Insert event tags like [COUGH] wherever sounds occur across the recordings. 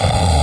Oh.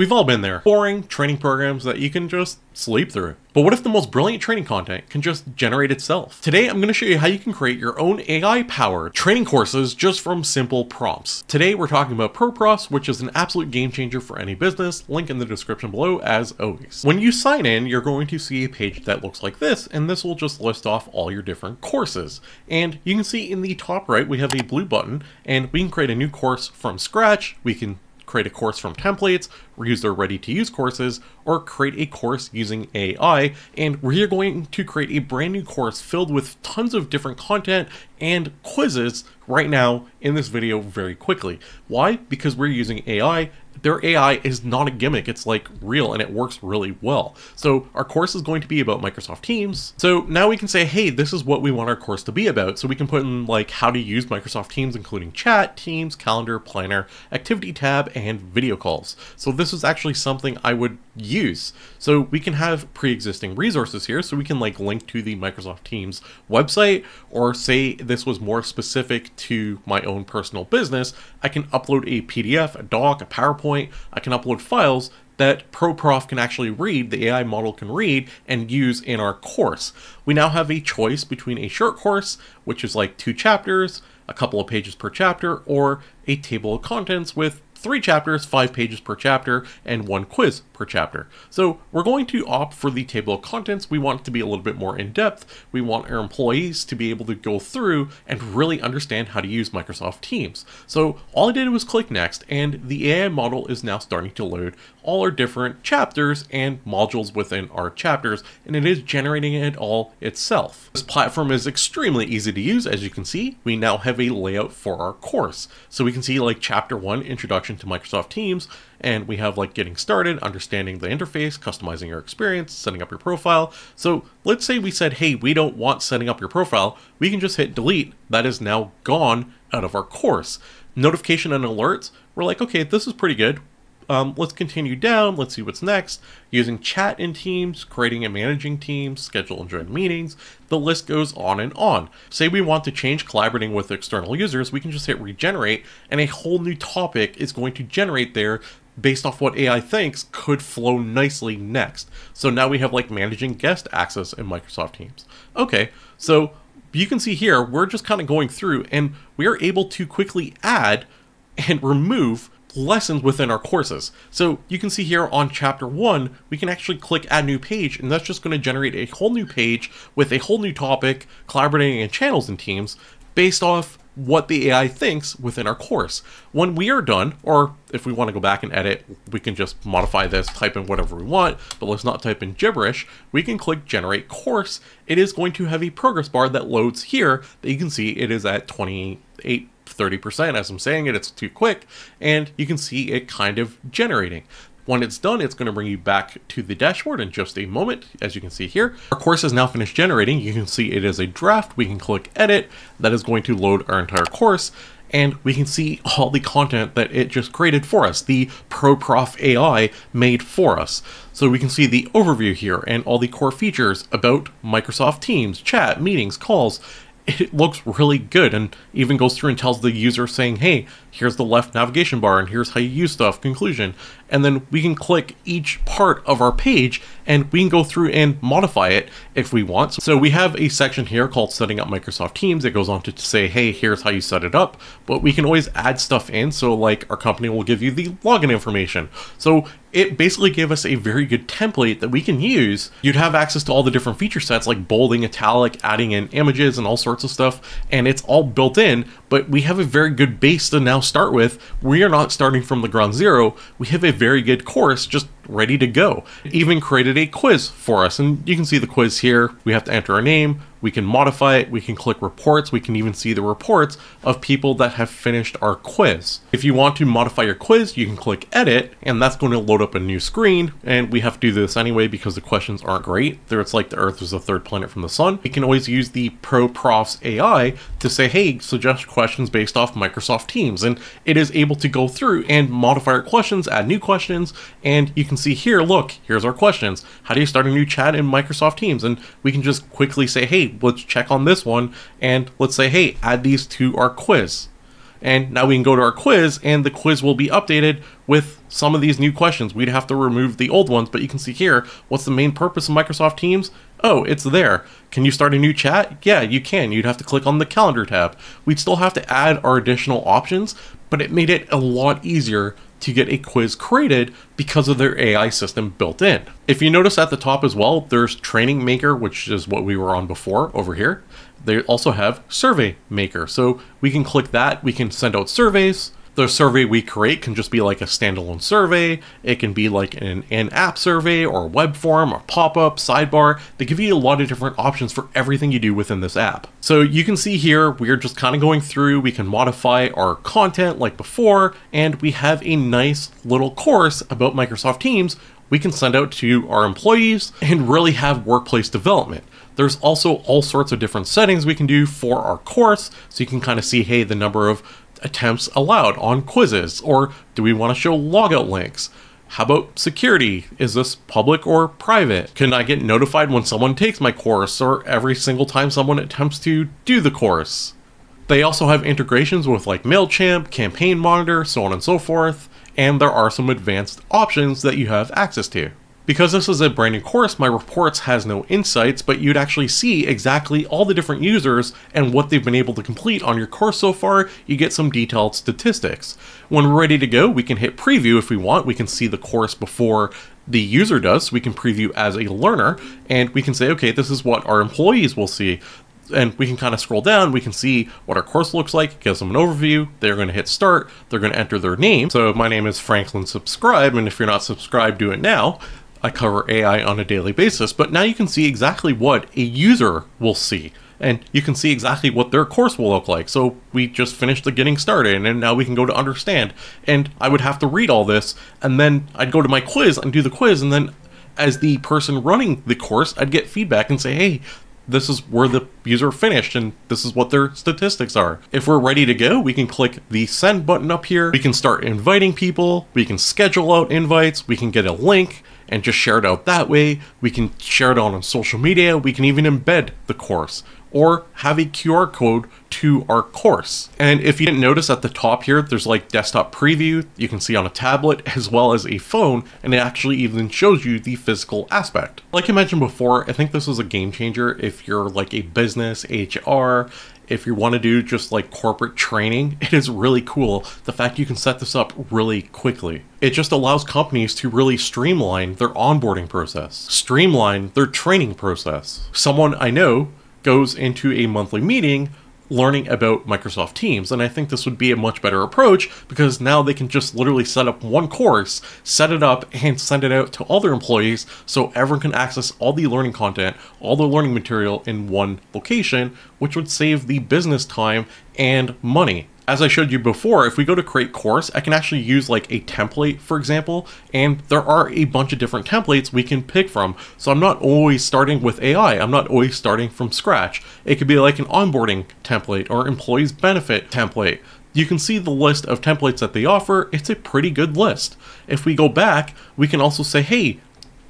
We've all been there. Boring training programs that you can just sleep through. But what if the most brilliant training content can just generate itself? Today, I'm going to show you how you can create your own AI-powered training courses just from simple prompts. Today, we're talking about ProProfs, which is an absolute game changer for any business. Link in the description below, as always. When you sign in, you're going to see a page that looks like this, and this will just list off all your different courses. And you can see in the top right, we have a blue button, and we can create a new course from scratch. We can create a course from templates, reuse their ready to use courses, or create a course using AI. And we are going to create a brand new course filled with tons of different content and quizzes right now in this video very quickly. Why? Because we're using AI their AI is not a gimmick, it's like real and it works really well. So our course is going to be about Microsoft Teams. So now we can say, hey, this is what we want our course to be about. So we can put in like how to use Microsoft Teams, including chat, Teams, calendar, planner, activity tab, and video calls. So this is actually something I would use. So we can have pre-existing resources here. So we can like link to the Microsoft Teams website or say this was more specific to my own personal business. I can upload a PDF, a doc, a PowerPoint, point, I can upload files that ProProf can actually read, the AI model can read, and use in our course. We now have a choice between a short course, which is like two chapters, a couple of pages per chapter, or a table of contents with three chapters, five pages per chapter, and one quiz per chapter. So we're going to opt for the table of contents. We want it to be a little bit more in depth. We want our employees to be able to go through and really understand how to use Microsoft Teams. So all I did was click next, and the AI model is now starting to load all our different chapters and modules within our chapters, and it is generating it all itself. This platform is extremely easy to use. As you can see, we now have a layout for our course. So we can see like chapter one, introduction introduction to Microsoft Teams, and we have like getting started, understanding the interface, customizing your experience, setting up your profile. So let's say we said, hey, we don't want setting up your profile. We can just hit delete. That is now gone out of our course. Notification and alerts, we're like, okay, this is pretty good. Um, let's continue down. Let's see what's next. Using chat in Teams, creating and managing teams, schedule and join meetings. The list goes on and on. Say we want to change collaborating with external users, we can just hit regenerate and a whole new topic is going to generate there based off what AI thinks could flow nicely next. So now we have like managing guest access in Microsoft Teams. Okay, so you can see here, we're just kind of going through and we are able to quickly add and remove lessons within our courses. So you can see here on chapter one, we can actually click add new page and that's just going to generate a whole new page with a whole new topic, collaborating in channels and teams based off what the AI thinks within our course. When we are done, or if we want to go back and edit, we can just modify this, type in whatever we want, but let's not type in gibberish. We can click generate course. It is going to have a progress bar that loads here that you can see it is at 28 30% as I'm saying it, it's too quick, and you can see it kind of generating. When it's done, it's going to bring you back to the dashboard in just a moment, as you can see here. Our course is now finished generating. You can see it is a draft. We can click edit. That is going to load our entire course and we can see all the content that it just created for us, the ProProf AI made for us. So we can see the overview here and all the core features about Microsoft Teams, chat, meetings, calls, it looks really good and even goes through and tells the user saying, hey, here's the left navigation bar and here's how you use stuff, conclusion. And then we can click each part of our page and we can go through and modify it if we want. So we have a section here called setting up Microsoft Teams. It goes on to say, hey, here's how you set it up, but we can always add stuff in. So like our company will give you the login information. So it basically gave us a very good template that we can use. You'd have access to all the different feature sets like bolding, italic, adding in images and all sorts of stuff. And it's all built in, but we have a very good base to now start with, we are not starting from the ground zero. We have a very good course just ready to go. Even created a quiz for us, and you can see the quiz here. We have to enter our name, we can modify it, we can click reports, we can even see the reports of people that have finished our quiz. If you want to modify your quiz, you can click edit, and that's going to load up a new screen, and we have to do this anyway because the questions aren't great. There it's like the Earth is the third planet from the sun. We can always use the ProProfs AI to say, hey, suggest questions based off Microsoft Teams, and it is able to go through and modify our questions, add new questions, and you can see here, look, here's our questions. How do you start a new chat in Microsoft Teams? And we can just quickly say, hey, let's check on this one, and let's say, hey, add these to our quiz. And now we can go to our quiz, and the quiz will be updated with some of these new questions. We'd have to remove the old ones, but you can see here, what's the main purpose of Microsoft Teams? Oh, it's there. Can you start a new chat? Yeah, you can. You'd have to click on the calendar tab. We'd still have to add our additional options, but it made it a lot easier to get a quiz created because of their AI system built in. If you notice at the top as well, there's Training Maker, which is what we were on before over here. They also have Survey Maker. So we can click that, we can send out surveys, the survey we create can just be like a standalone survey. It can be like an in-app survey or web form or pop-up, sidebar. They give you a lot of different options for everything you do within this app. So you can see here, we're just kind of going through, we can modify our content like before, and we have a nice little course about Microsoft Teams we can send out to our employees and really have workplace development. There's also all sorts of different settings we can do for our course, so you can kind of see, hey, the number of attempts allowed on quizzes? Or do we want to show logout links? How about security? Is this public or private? Can I get notified when someone takes my course or every single time someone attempts to do the course? They also have integrations with like MailChimp, Campaign Monitor, so on and so forth, and there are some advanced options that you have access to. Because this is a brand new course, my reports has no insights, but you'd actually see exactly all the different users and what they've been able to complete on your course so far. You get some detailed statistics. When we're ready to go, we can hit preview if we want. We can see the course before the user does. we can preview as a learner, and we can say, okay, this is what our employees will see and we can kind of scroll down, we can see what our course looks like, it gives them an overview, they're going to hit start, they're going to enter their name. So my name is Franklin Subscribe, and if you're not subscribed, do it now. I cover AI on a daily basis, but now you can see exactly what a user will see. And you can see exactly what their course will look like. So we just finished the getting started, and now we can go to understand. And I would have to read all this, and then I'd go to my quiz and do the quiz, and then as the person running the course, I'd get feedback and say, hey, this is where the user finished and this is what their statistics are. If we're ready to go, we can click the send button up here. We can start inviting people. We can schedule out invites. We can get a link and just share it out that way. We can share it on social media. We can even embed the course or have a QR code to our course. And if you didn't notice at the top here, there's like desktop preview you can see on a tablet [LAUGHS] as well as a phone, and it actually even shows you the physical aspect. Like I mentioned before, I think this is a game changer if you're like a business, HR, if you want to do just like corporate training, [LAUGHS] it is really cool the fact you can set this up really quickly. It just allows companies to really streamline their onboarding process, streamline their training process. Someone I know goes into a monthly meeting learning about Microsoft Teams. And I think this would be a much better approach because now they can just literally set up one course, set it up, and send it out to all their employees so everyone can access all the learning content, all the learning material in one location, which would save the business time and money as I showed you before, if we go to create course, I can actually use like a template, for example, and there are a bunch of different templates we can pick from. So I'm not always starting with AI. I'm not always starting from scratch. It could be like an onboarding template or employees benefit template. You can see the list of templates that they offer. It's a pretty good list. If we go back, we can also say, hey,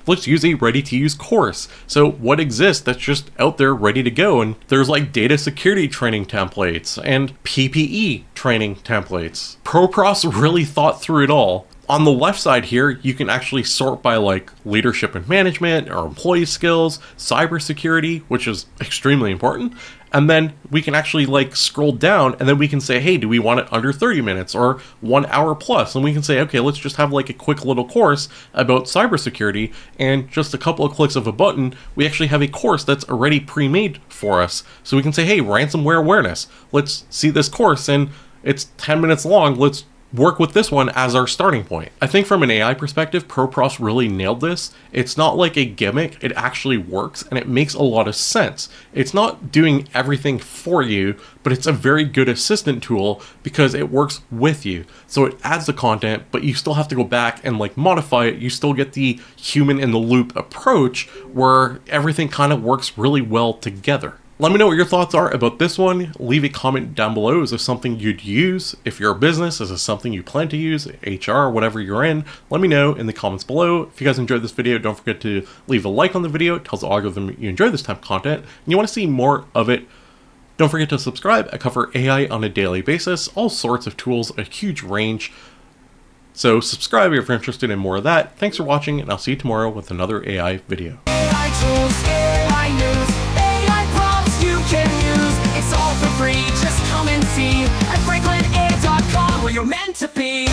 let's use a ready to use course. So what exists that's just out there ready to go? And there's like data security training templates and PPE training templates. ProProfs [LAUGHS] really thought through it all. On the left side here, you can actually sort by like leadership and management or employee skills, cybersecurity, which is extremely important, and then we can actually like scroll down and then we can say hey do we want it under 30 minutes or one hour plus? and we can say okay let's just have like a quick little course about cybersecurity. And just a couple of clicks of a button we actually have a course that's already pre-made for us. So we can say hey ransomware awareness. Let's see this course and it's 10 minutes long. Let's work with this one as our starting point. I think from an AI perspective, ProProfs really nailed this. It's not like a gimmick, it actually works and it makes a lot of sense. It's not doing everything for you, but it's a very good assistant tool because it works with you. So it adds the content, but you still have to go back and like modify it. You still get the human in the loop approach where everything kind of works really well together. Let me know what your thoughts are about this one. Leave a comment down below. Is this something you'd use? If you're a business, is this something you plan to use? HR, whatever you're in, let me know in the comments below. If you guys enjoyed this video, don't forget to leave a like on the video. It tells the algorithm you enjoy this type of content and you want to see more of it. Don't forget to subscribe. I cover AI on a daily basis, all sorts of tools, a huge range. So subscribe if you're interested in more of that. Thanks for watching, and I'll see you tomorrow with another AI video. to be.